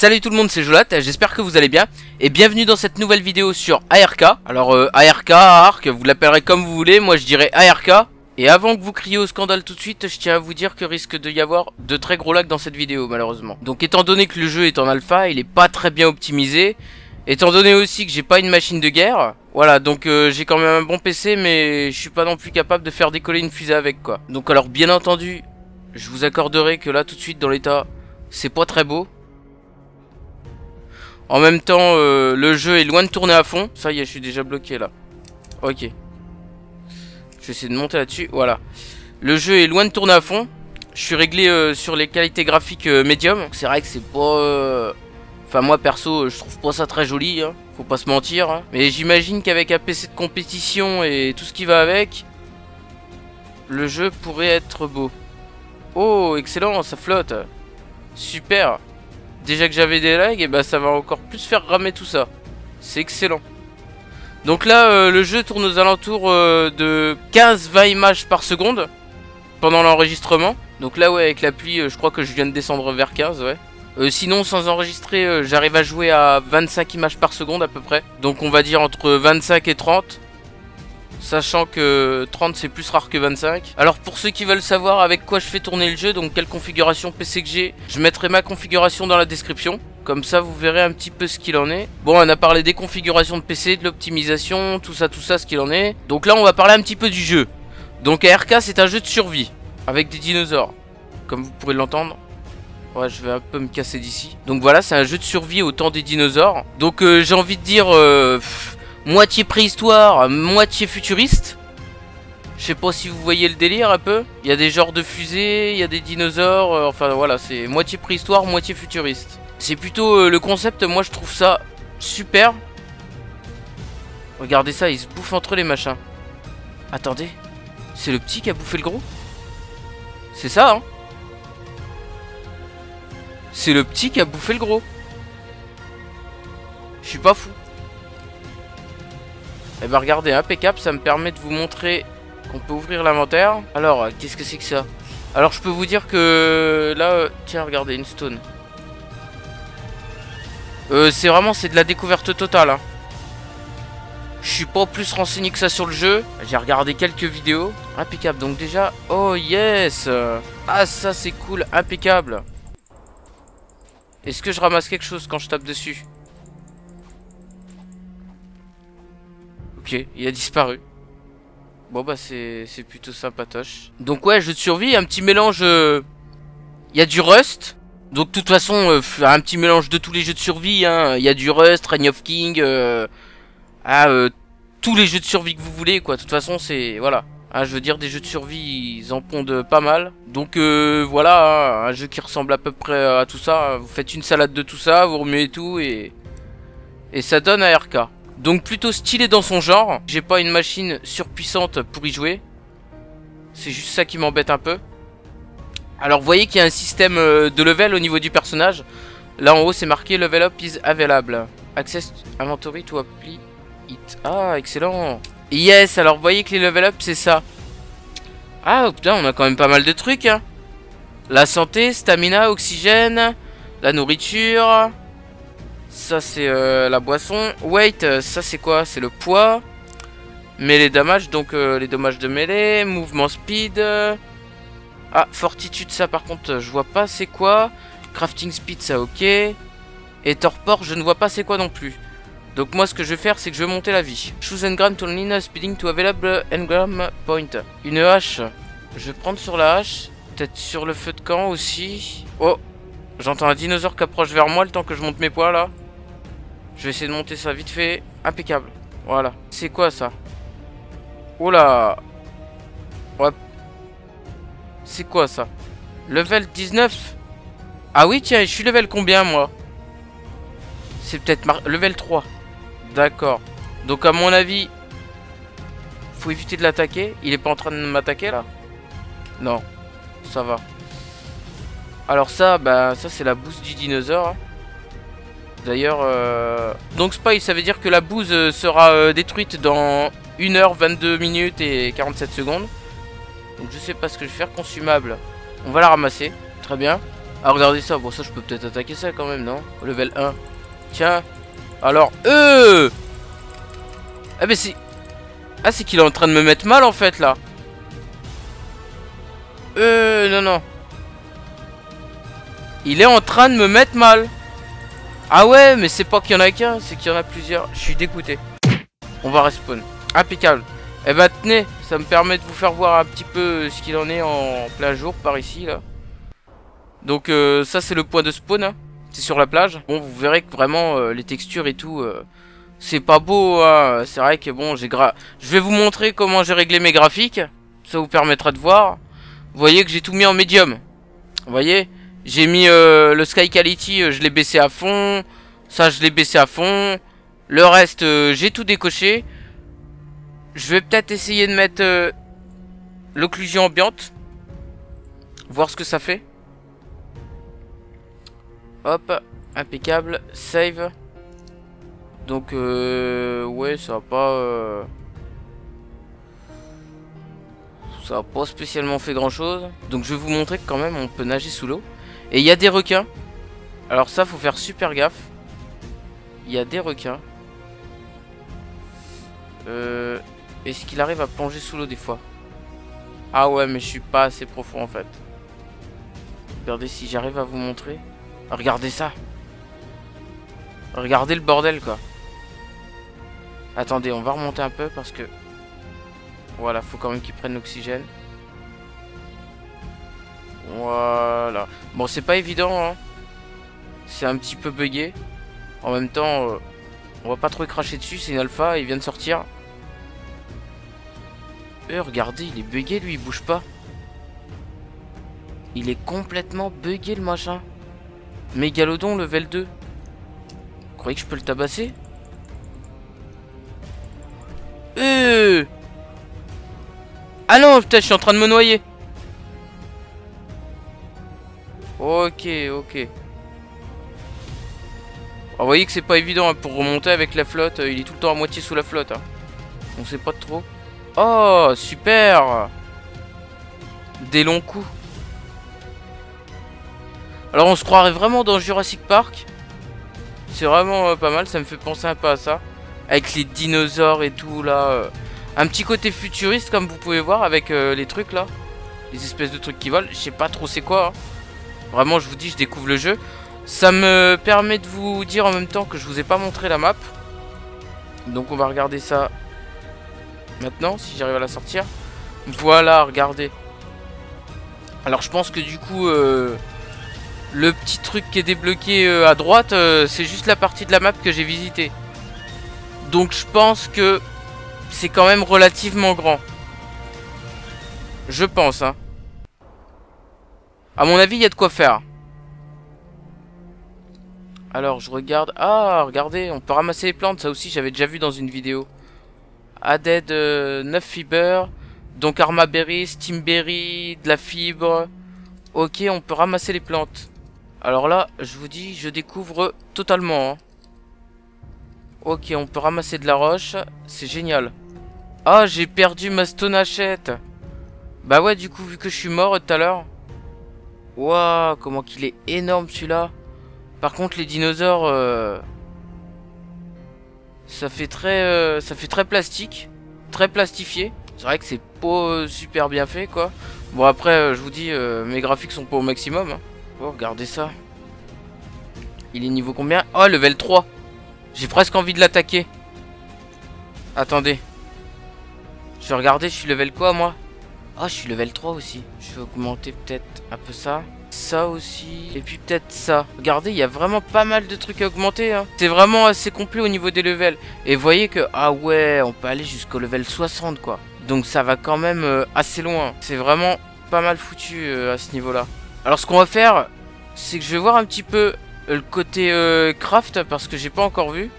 Salut tout le monde, c'est Jolat, j'espère que vous allez bien et bienvenue dans cette nouvelle vidéo sur ARK. Alors euh, ARK, ARK, vous l'appellerez comme vous voulez, moi je dirais ARK. Et avant que vous criez au scandale tout de suite, je tiens à vous dire que risque de y avoir de très gros lags dans cette vidéo malheureusement. Donc étant donné que le jeu est en alpha, il est pas très bien optimisé. Étant donné aussi que j'ai pas une machine de guerre, voilà, donc euh, j'ai quand même un bon PC, mais je suis pas non plus capable de faire décoller une fusée avec quoi. Donc alors bien entendu, je vous accorderai que là tout de suite dans l'état, c'est pas très beau. En même temps, euh, le jeu est loin de tourner à fond. Ça y est, je suis déjà bloqué là. Ok. Je vais essayer de monter là-dessus. Voilà. Le jeu est loin de tourner à fond. Je suis réglé euh, sur les qualités graphiques euh, médium. C'est vrai que c'est pas... Enfin, moi perso, je trouve pas ça très joli. Hein. Faut pas se mentir. Hein. Mais j'imagine qu'avec un PC de compétition et tout ce qui va avec, le jeu pourrait être beau. Oh, excellent, ça flotte. Super. Déjà que j'avais des lags, et bah ça va encore plus faire ramer tout ça. C'est excellent. Donc là, euh, le jeu tourne aux alentours euh, de 15-20 images par seconde pendant l'enregistrement. Donc là, ouais, avec la pluie, euh, je crois que je viens de descendre vers 15, ouais. sinon, sans enregistrer, j'arrive à jouer à 25 images par seconde à peu près. Donc on va dire entre 25 et 30. Sachant que 30 c'est plus rare que 25 Alors pour ceux qui veulent savoir avec quoi je fais tourner le jeu Donc quelle configuration PC que j'ai Je mettrai ma configuration dans la description. Comme ça vous verrez un petit peu ce qu'il en est. Bon on a parlé des configurations de PC De l'optimisation, tout ça tout ça ce qu'il en est. Donc là on va parler un petit peu du jeu. Donc ARK c'est un jeu de survie Avec des dinosaures. Comme vous pourrez l'entendre. Ouais, je vais un peu me casser d'ici. Donc voilà, c'est un jeu de survie au temps des dinosaures. Donc euh, j'ai envie de dire... Euh, moitié préhistoire, moitié futuriste. Je sais pas si vous voyez le délire un peu. Il y a des genres de fusées, il y a des dinosaures. Euh, enfin voilà, c'est moitié préhistoire, moitié futuriste. C'est plutôt euh, le concept, moi je trouve ça super. Regardez ça, ils se bouffent entre les machins. Attendez, c'est le petit qui a bouffé le gros? C'est ça, hein? C'est le petit qui a bouffé le gros. Je suis pas fou. Et eh bah ben, regardez, impeccable, ça me permet de vous montrer qu'on peut ouvrir l'inventaire. Alors, qu'est-ce que c'est que ça? Alors je peux vous dire que là, euh, tiens, regardez, une stone. Euh, c'est vraiment, c'est de la découverte totale. Hein. Je suis pas plus renseigné que ça sur le jeu. J'ai regardé quelques vidéos. Impeccable. Donc déjà, oh yes Ah ça c'est cool, impeccable. Est-ce que je ramasse quelque chose quand je tape dessus? Ok, il a disparu. Bon bah c'est plutôt sympatoche. Donc ouais, jeu de survie, un petit mélange... Euh, il y a du Rust. Donc de toute façon, euh, un petit mélange de tous les jeux de survie. Hein. Il y a du Rust, Reign of King, euh, tous les jeux de survie que vous voulez quoi. De toute façon c'est... Voilà. Ah, je veux dire, des jeux de survie, ils en pondent pas mal. Donc voilà, hein, un jeu qui ressemble à peu près à tout ça. Vous faites une salade de tout ça, vous remuez tout et... Et ça donne à RK. Donc plutôt stylé dans son genre. J'ai pas une machine surpuissante pour y jouer. C'est juste ça qui m'embête un peu. Alors vous voyez qu'il y a un système euh, de level au niveau du personnage. Là en haut c'est marqué level up is available. Access inventory to apply it. Ah excellent. Yes alors vous voyez que les level up c'est ça. Ah putain on a quand même pas mal de trucs. Hein. La santé, stamina, oxygène, la nourriture. Ça c'est euh, la boisson. Weight, euh, ça c'est quoi? C'est le poids. Mêlée damage, donc euh, les dommages de mêlée. Mouvement speed. Ah, fortitude, ça par contre je vois pas c'est quoi. Crafting speed, ça ok. Et torpor, je ne vois pas c'est quoi non plus. Donc moi ce que je vais faire c'est que je vais monter la vie. Choose engram to lean speeding to available engram point. Une hache. Je vais prendre sur la hache. Peut-être sur le feu de camp aussi. Oh J'entends un dinosaure qui approche vers moi le temps que je monte mes poids là. Je vais essayer de monter ça vite fait. Impeccable. Voilà. C'est quoi ça? Oula Ouais. C'est quoi ça? Level 19 Ah oui tiens, je suis level combien moi? C'est peut-être level 3. D'accord. Donc à mon avis, faut éviter de l'attaquer. Il est pas en train de m'attaquer là? Non. Ça va. Alors ça, bah ça c'est la boost du dinosaure. Hein. D'ailleurs, euh... donc Spy, ça veut dire que la bouse euh, sera euh, détruite dans 1h, 22 minutes et 47 secondes. Donc je sais pas ce que je vais faire, consumable. On va la ramasser, très bien. Ah, regardez ça. Bon, ça, je peux peut-être attaquer ça quand même, non? Level 1. Tiens. Alors, euh Ah, mais c'est... Ah, c'est qu'il est en train de me mettre mal, en fait, là. Euh, non, non. Il est en train de me mettre mal. Ah ouais, mais c'est pas qu'il y en a qu'un, c'est qu'il y en a plusieurs. Je suis dégoûté. On va respawn. Impeccable. Eh bah tenez, ça me permet de vous faire voir un petit peu ce qu'il en est en plein jour par ici là. Donc euh, ça c'est le point de spawn, hein. c'est sur la plage. Bon vous verrez que vraiment euh, les textures et tout, euh, c'est pas beau. Hein. C'est vrai que bon j'ai gra... Je vais vous montrer comment j'ai réglé mes graphiques. Ça vous permettra de voir. Vous voyez que j'ai tout mis en médium. Vous voyez? J'ai mis le sky quality, je l'ai baissé à fond. Ça je l'ai baissé à fond. Le reste j'ai tout décoché. Je vais peut-être essayer de mettre euh, l'occlusion ambiante. Voir ce que ça fait. Hop, impeccable, save. Donc, euh, ouais, ça va pas... Euh, ça a pas spécialement fait grand chose. Donc je vais vous montrer que quand même on peut nager sous l'eau. Et il y a des requins. Alors ça, faut faire super gaffe. Il y a des requins. Euh... Est-ce qu'il arrive à plonger sous l'eau des fois? Ah ouais, mais je suis pas assez profond en fait. Regardez si j'arrive à vous montrer. Regardez ça. Regardez le bordel quoi. Attendez, on va remonter un peu parce que... Voilà, faut quand même qu'il prenne l'oxygène. Voilà. Bon, c'est pas évident, hein. C'est un petit peu bugué. En même temps, euh, on va pas trop cracher dessus, c'est une alpha, il vient de sortir. Euh, regardez, il est bugué lui, il bouge pas. Il est complètement bugué le machin. Mégalodon level 2. Vous croyez que je peux le tabasser? Euh Ah non, putain, je suis en train de me noyer. Ok, ok. vous voyez que c'est pas évident hein, pour remonter avec la flotte. Euh, il est tout le temps à moitié sous la flotte. Hein. On sait pas trop. Oh, super Des longs coups. Alors on se croirait vraiment dans Jurassic Park. C'est vraiment euh, pas mal, ça me fait penser un peu à ça. Avec les dinosaures et tout là. Euh. Un petit côté futuriste comme vous pouvez voir avec les trucs là. Les espèces de trucs qui volent. Je sais pas trop c'est quoi. Hein. Vraiment je vous dis je découvre le jeu. Ça me permet de vous dire en même temps que je vous ai pas montré la map. Donc on va regarder ça maintenant, si j'arrive à la sortir. Voilà, regardez. Alors je pense que du coup, euh, le petit truc qui est débloqué euh, à droite, euh, c'est juste la partie de la map que j'ai visité. Donc je pense que c'est quand même relativement grand. Je pense, hein. À mon avis, il y a de quoi faire. Alors, je regarde... Ah, regardez, on peut ramasser les plantes. Ça aussi, j'avais déjà vu dans une vidéo. Added 9 fibres. Donc Armaberry, Steamberry, de la fibre. Ok, on peut ramasser les plantes. Alors là, je vous dis, je découvre totalement. Hein. Ok, on peut ramasser de la roche. C'est génial. Ah, j'ai perdu ma stone hachette. Bah ouais, du coup, vu que je suis mort tout à l'heure. Waouh, comment qu'il est énorme celui-là. Par contre, les dinosaures... Euh, ça fait très, euh, ça fait très plastique, très plastifié. C'est vrai que c'est pas super bien fait, quoi. Bon, après, euh, je vous dis, euh, mes graphiques sont pas au maximum. Hein. Oh, regardez ça. Il est niveau combien? Oh, level 3. J'ai presque envie de l'attaquer. Attendez. Je vais regarder, je suis level quoi, moi? Oh, je suis level 3 aussi. Je vais augmenter peut-être un peu ça ça aussi. Et puis peut-être ça. Regardez, il y a vraiment pas mal de trucs à augmenter. Hein. C'est vraiment assez complet au niveau des levels. Et vous voyez que, ah ouais, on peut aller jusqu'au level 60 quoi. Donc ça va quand même euh, assez loin. C'est vraiment pas mal foutu euh, à ce niveau-là. Alors ce qu'on va faire, c'est que je vais voir un petit peu euh, le côté craft parce que j'ai pas encore vu.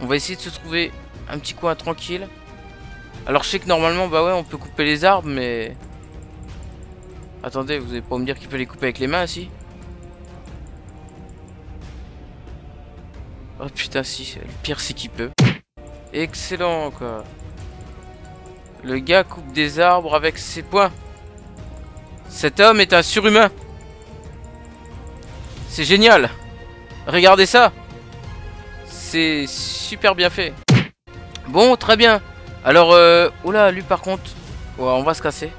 On va essayer de se trouver un petit coin tranquille. Alors je sais que normalement, bah ouais, on peut couper les arbres, mais... Attendez, vous allez pas me dire qu'il peut les couper avec les mains, si? Oh putain, si, le pire c'est qu'il peut. Excellent, quoi. Le gars coupe des arbres avec ses poings. Cet homme est un surhumain. C'est génial Regardez ça C'est super bien fait. Bon, très bien. Alors, euh... Oula, lui par contre... On va se casser.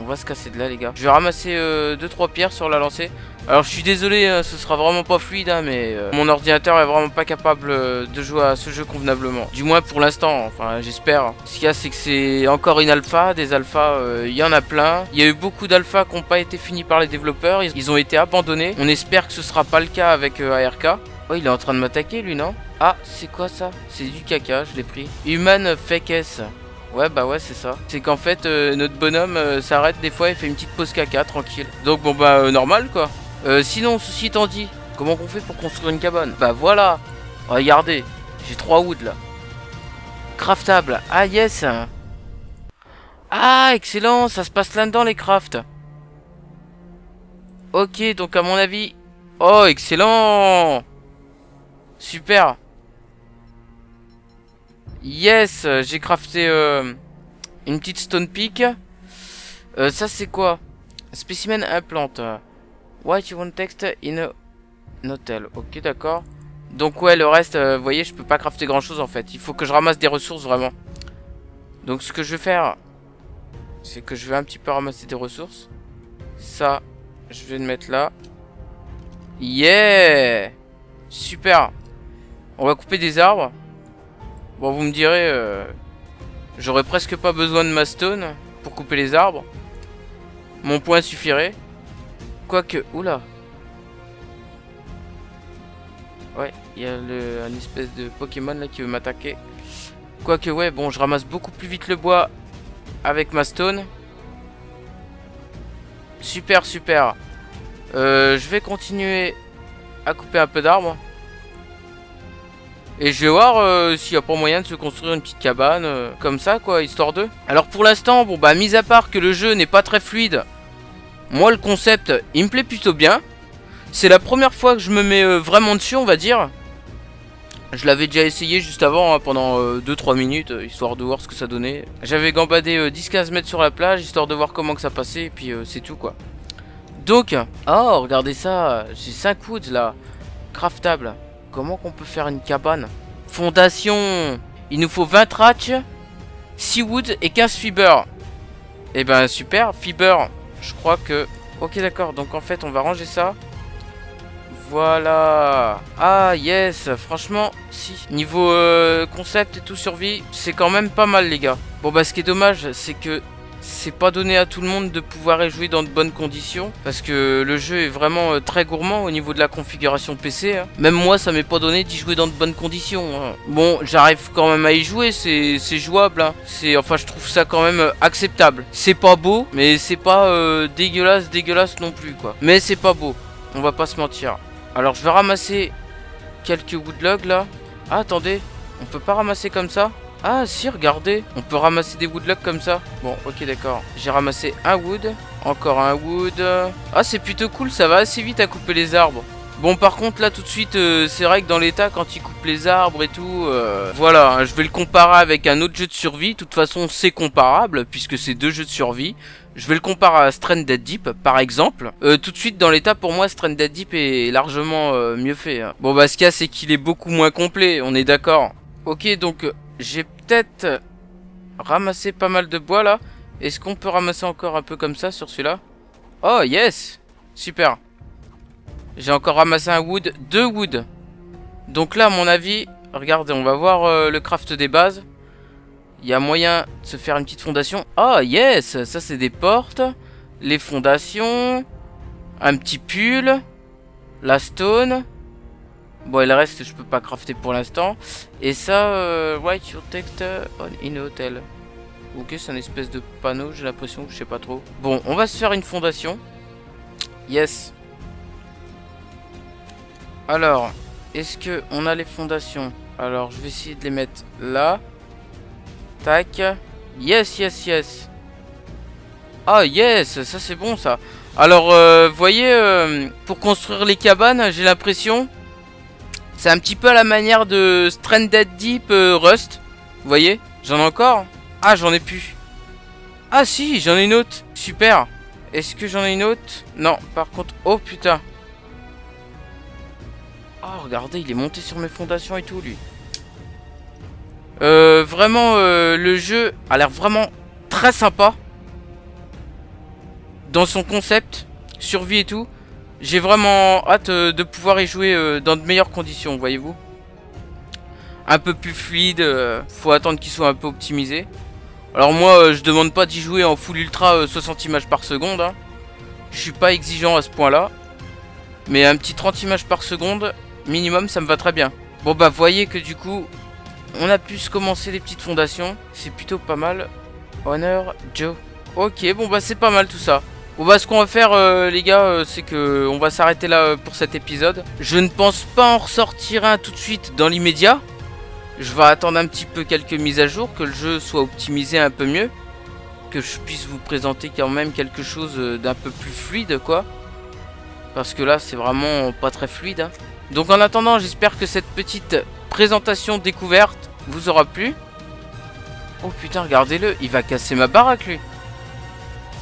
On va se casser de là, les gars. Je vais ramasser 2-3 euh, pierres sur la lancée. Alors, je suis désolé, hein, ce sera vraiment pas fluide, hein, mais euh, mon ordinateur est vraiment pas capable euh, de jouer à ce jeu convenablement. Du moins pour l'instant, enfin, j'espère. Ce qu'il y a, c'est que c'est encore une alpha. Des alphas, il y en a plein. Il y a eu beaucoup d'alphas qui n'ont pas été finis par les développeurs. Ils ont été abandonnés. On espère que ce sera pas le cas avec ARK. Oh, il est en train de m'attaquer, lui, non? Ah, c'est quoi ça? C'est du caca, je l'ai pris. Human Fake S. Ouais bah ouais c'est ça. C'est qu'en fait euh, notre bonhomme euh, s'arrête des fois et fait une petite pause caca tranquille. Donc bon bah euh, normal quoi. sinon ceci étant dit, comment qu'on fait pour construire une cabane? Bah voilà. Regardez, j'ai trois wood là. Craftable. Ah yes. Ah excellent, ça se passe là-dedans les crafts. Ok donc à mon avis. Oh excellent. Super. Yes, j'ai crafté euh, une petite stone pick. Euh, ça c'est quoi? Specimen implant. What you want text in a hotel. Ok d'accord. Donc ouais le reste, euh, vous voyez je peux pas crafter grand chose en fait. Il faut que je ramasse des ressources vraiment. Donc ce que je vais faire, c'est que je vais un petit peu ramasser des ressources. Ça, je vais le mettre là. Yeah Super On va couper des arbres. Bon, vous me direz, euh, j'aurais presque pas besoin de ma stone pour couper les arbres. Mon point suffirait. Quoique, oula. Ouais, il y a un espèce de Pokémon là qui veut m'attaquer. Quoique, ouais, bon, je ramasse beaucoup plus vite le bois avec ma stone. Super, super. Euh, je vais continuer à couper un peu d'arbres. Et je vais voir euh, s'il n'y a pas moyen de se construire une petite cabane euh, comme ça quoi, histoire de. Alors pour l'instant, bon bah mis à part que le jeu n'est pas très fluide, moi le concept il me plaît plutôt bien. C'est la première fois que je me mets euh, vraiment dessus on va dire. Je l'avais déjà essayé juste avant hein, pendant 2-3 minutes histoire de voir ce que ça donnait. J'avais gambadé 10-15 mètres sur la plage histoire de voir comment que ça passait et puis c'est tout quoi. Donc, oh regardez ça, j'ai 5 woods là, craftable. Comment qu'on peut faire une cabane? Fondation Il nous faut 20 tracks, 6 wood et 15 fibers. Eh ben super, fiber, je crois que... Ok d'accord, donc en fait on va ranger ça. Voilà. Ah yes, franchement, si. Niveau euh, concept et tout survie, c'est quand même pas mal les gars. Bon bah ce qui est dommage, c'est que c'est pas donné à tout le monde de pouvoir y jouer dans de bonnes conditions parce que le jeu est vraiment euh, très gourmand au niveau de la configuration PC. Hein. Même moi, ça m'est pas donné d'y jouer dans de bonnes conditions. Hein. Bon, j'arrive quand même à y jouer, c'est jouable. Hein. Enfin, je trouve ça quand même euh, acceptable. C'est pas beau, mais c'est pas euh, dégueulasse, dégueulasse non plus. Mais c'est pas beau, on va pas se mentir. Alors, je vais ramasser quelques woodlogs là. Ah, attendez, on peut pas ramasser comme ça? Ah si, regardez, on peut ramasser des woodlogs comme ça. Bon, ok, d'accord. J'ai ramassé un wood, encore un wood. Ah, c'est plutôt cool, ça va assez vite à couper les arbres. Bon, par contre, là, tout de suite, euh, c'est vrai que dans l'état, quand il coupe les arbres et tout, euh, voilà, hein, je vais le comparer avec un autre jeu de survie. De toute façon, c'est comparable, puisque c'est deux jeux de survie. Je vais le comparer à Stranded Deep, par exemple. Euh, tout de suite, dans l'état, pour moi, Stranded Deep est largement mieux fait. Hein. Bon, bah, ce qu'il y a, c'est qu'il est beaucoup moins complet, on est d'accord. Ok, donc, j'ai peut-être ramassé pas mal de bois là. Est-ce qu'on peut ramasser encore un peu comme ça sur celui-là? Oh yes Super. J'ai encore ramassé un wood, deux wood. Donc là, à mon avis, regardez, on va voir euh, le craft des bases. Il y a moyen de se faire une petite fondation. Oh yes Ça c'est des portes. Les fondations. Un petit pull. La stone. Bon, et le reste, je peux pas crafter pour l'instant. Et ça, euh, write your text on in hotel. Ok, c'est un espèce de panneau, j'ai l'impression, je sais pas trop. Bon, on va se faire une fondation. Yes. Alors, est-ce que on a les fondations? Alors, je vais essayer de les mettre là. Tac. Yes, yes, yes. Ah, yes, ça c'est bon ça. Alors, euh, vous voyez, euh, pour construire les cabanes, j'ai l'impression c'est un petit peu à la manière de Stranded Deep euh, Rust. Vous voyez? J'en ai encore? Ah, j'en ai plus. Ah si, j'en ai une autre. Super. Est-ce que j'en ai une autre? Non, par contre... Oh putain. Oh, regardez, il est monté sur mes fondations et tout, lui. Euh, vraiment, euh, le jeu a l'air vraiment très sympa. Dans son concept, survie et tout. J'ai vraiment hâte euh, de pouvoir y jouer euh, dans de meilleures conditions, voyez-vous. Un peu plus fluide, euh, faut attendre qu'il soit un peu optimisé. Alors moi, je demande pas d'y jouer en full ultra 60 images par seconde. Hein. Je suis pas exigeant à ce point-là. Mais un petit 30 images par seconde, minimum, ça me va très bien. Bon bah, voyez que du coup, on a pu se commencer les petites fondations. C'est plutôt pas mal. Honor Joe. Ok, bon bah c'est pas mal tout ça. Bon bah ce qu'on va faire euh, les gars, euh, c'est que on va s'arrêter là euh, pour cet épisode. Je ne pense pas en ressortir un tout de suite dans l'immédiat. Je vais attendre un petit peu quelques mises à jour, que le jeu soit optimisé un peu mieux. Que je puisse vous présenter quand même quelque chose d'un peu plus fluide quoi. Parce que là c'est vraiment pas très fluide. Hein. Donc en attendant j'espère que cette petite présentation découverte vous aura plu. Oh putain regardez-le, il va casser ma baraque lui.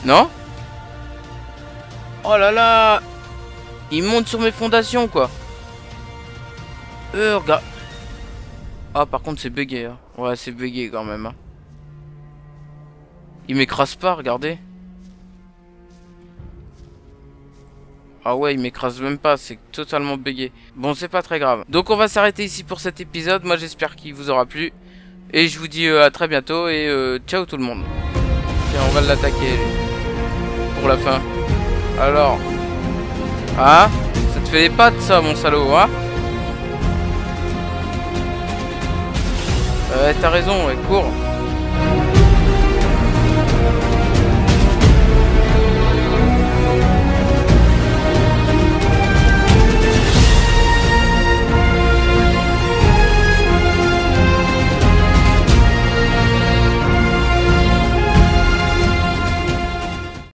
Non? Oh là là Il monte sur mes fondations quoi Euh regarde Ah par contre c'est bugué hein. Ouais c'est bugué quand même hein. Il m'écrase pas regardez Ah ouais, il m'écrase même pas, c'est totalement bugué. Bon, c'est pas très grave. Donc on va s'arrêter ici pour cet épisode. Moi, j'espère qu'il vous aura plu. Et je vous dis euh, à très bientôt et euh, ciao tout le monde. Tiens, on va l'attaquer pour la fin. Alors. Ah Ça te fait des pattes ça, mon salaud, hein Euh, t'as raison, ouais, cours.